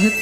hit